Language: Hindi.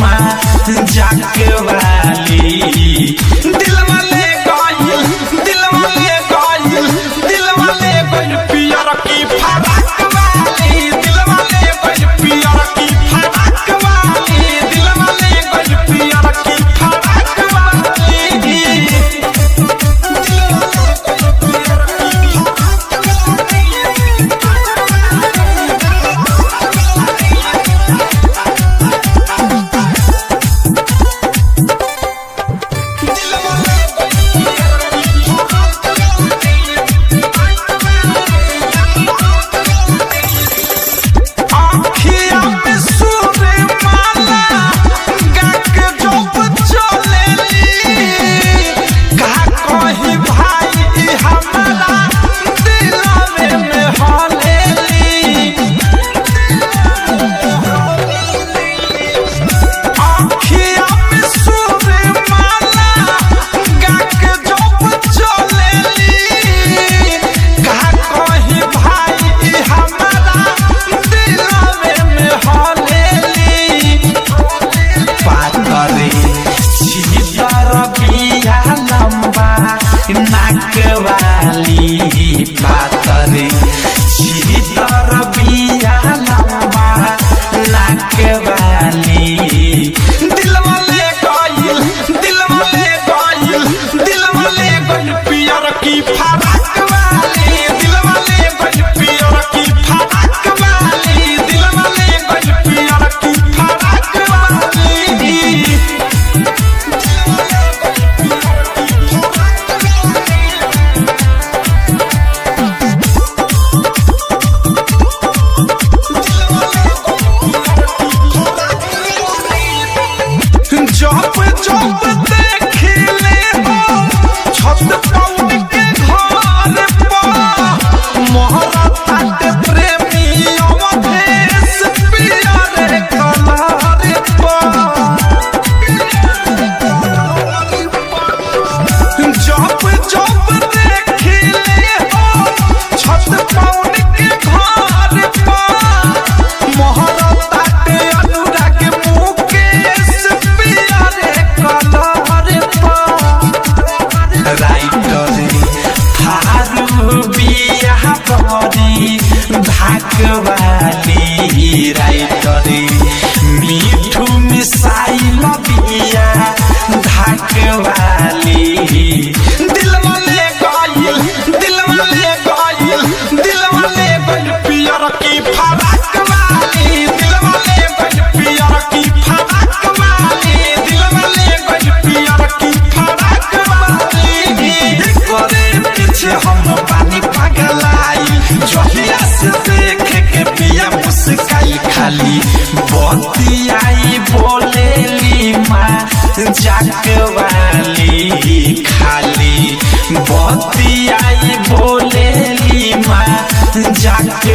माँ जाके वाली वाली भागवाली राइटर मिठू मिसाइल बिया धाकवाली दिल वाले गाइल दिल वाले गाइल दिल वाले गाइल पियर की फराक वाली दिल वाले गाइल पियर की फराक वाली दिल वाले गाइल पियर की फराक वाली करे पीछे हम पानी पगलाई जहिया से मुस्काई बतियाई बोले माँ जाक वाली खाली। बतियाई बोलेली माँ जाक